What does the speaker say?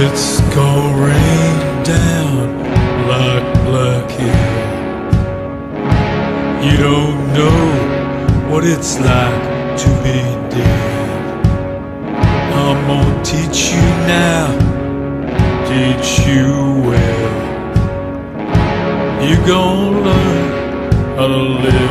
It's gonna rain down like black hair. You don't know what it's like to be dead. I'm gonna teach you now, teach you well. You're gonna learn how to live